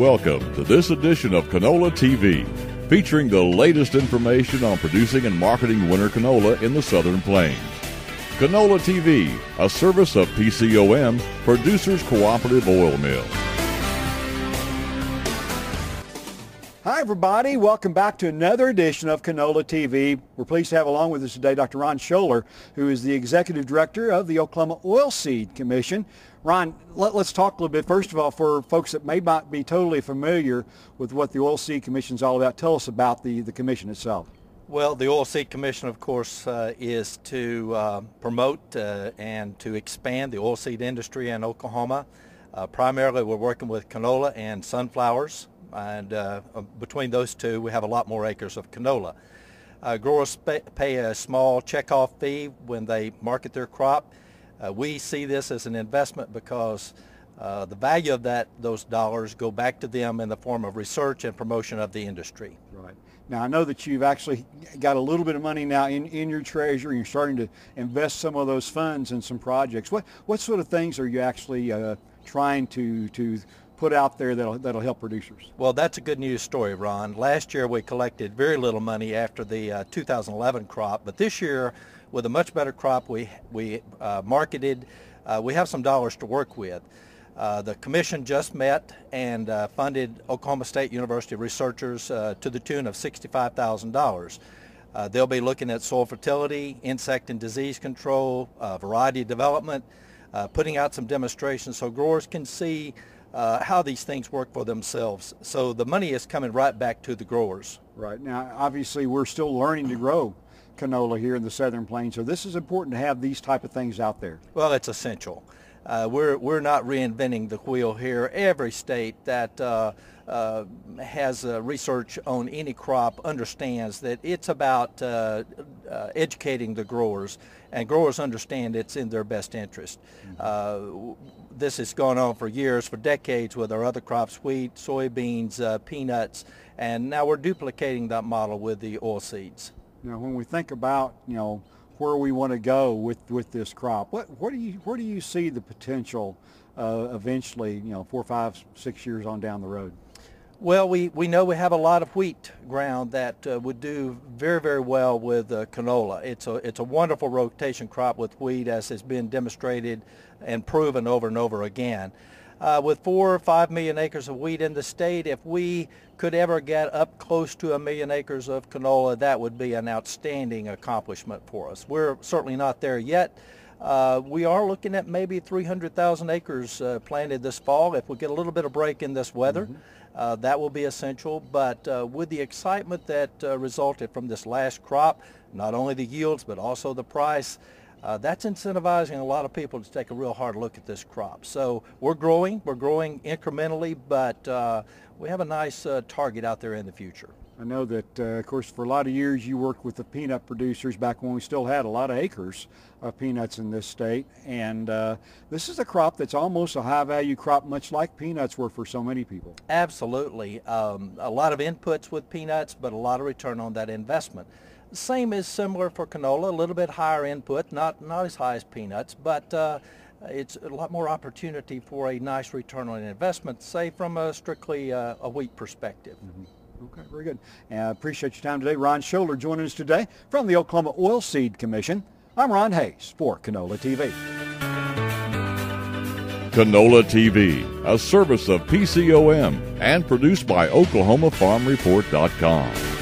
welcome to this edition of Canola TV, featuring the latest information on producing and marketing winter canola in the Southern Plains. Canola TV, a service of PCOM, Producers Cooperative Oil Mill. Hi, everybody. Welcome back to another edition of Canola TV. We're pleased to have along with us today Dr. Ron Sholar, who is the Executive Director of the Oklahoma Oilseed Commission. Ron, let, us talk a little bit, first of all, for folks that may not be totally familiar with what the Oilseed Commission is all about. Tell us about the, the commission itself. Well, the Oilseed Commission, of course, uh, is to uh, promote uh, and to expand the oilseed industry in Oklahoma. Uh, primarily, we're working with canola and sunflowers and uh, uh, between those two, we have a lot more acres of canola. Uh, growers pay a small checkoff fee when they market their crop. Uh, we see this as an investment because uh, the value of that those dollars go back to them in the form of research and promotion of the industry. Right. Now I know that you've actually got a little bit of money now in, in your treasury. You're starting to invest some of those funds in some projects. What what sort of things are you actually uh, trying to to put out there that'll, that'll help producers? Well, that's a good news story, Ron. Last year we collected very little money after the uh, 2011 crop, but this year with a much better crop we, we uh, marketed, uh, we have some dollars to work with. Uh, the commission just met and uh, funded Oklahoma State University researchers uh, to the tune of $65,000. Uh, they'll be looking at soil fertility, insect and disease control, variety development, putting out some demonstrations so growers can see uh, how these things work for themselves. So the money is coming right back to the growers. Right. Now, obviously, we're still learning to grow canola here in the Southern Plains, so this is important to have these type of things out there. Well, it's essential. Uh, we're, we're not reinventing the wheel here. Every state that uh, uh, has research on any crop understands that it's about uh, uh, educating the growers, and growers understand it's in their best interest. Mm-hmm. this has gone on for years, for decades with our other crops, wheat, soybeans, peanuts, and now we're duplicating that model with the oil seeds. Now, when we think about, you know, where we want to go with, with this crop. What, where, do you, where do you see the potential uh, eventually, you know, four, five, six years on down the road? Well, we, we know we have a lot of wheat ground that uh, would do very, very well with uh, canola. It's a, it's a wonderful rotation crop with wheat as has been demonstrated and proven over and over again uh, with four or five million acres of wheat in the state, if we could ever get up close to a million acres of canola, that would be an outstanding accomplishment for us. We're certainly not there yet. Uh, we are looking at maybe 300,000 acres uh, planted this fall. If we get a little bit of break in this weather, mm-hmm. uh, that will be essential. But uh, with the excitement that uh, resulted from this last crop, not only the yields but also the price, uh, that's incentivizing a lot of people to take a real hard look at this crop. So we're growing, we're growing incrementally, but uh, we have a nice uh, target out there in the future. I know that, uh, of course, for a lot of years you worked with the peanut producers back when we still had a lot of acres of peanuts in this state. And uh, this is a crop that's almost a high-value crop, much like peanuts were for so many people. Absolutely. Um, a lot of inputs with peanuts, but a lot of return on that investment. Same is similar for canola, a little bit higher input, not, not as high as peanuts, but uh, it's a lot more opportunity for a nice return on investment, say from a strictly uh, a wheat perspective. Mm-hmm. Okay, very good. And I appreciate your time today. Ron Sholar joining us today from the Oklahoma Oilseed Commission. I'm Ron Hays for Canola TV. Canola TV, a service of PCOM and produced by OklahomaFarmReport.com.